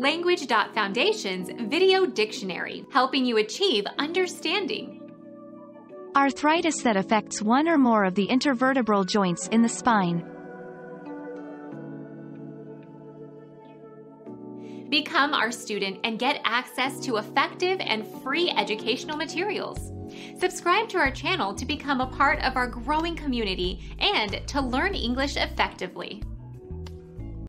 Language.Foundation's Video Dictionary, helping you achieve understanding. Arthritis that affects one or more of the intervertebral joints in the spine. Become our student and get access to effective and free educational materials. Subscribe to our channel to become a part of our growing community and to learn English effectively.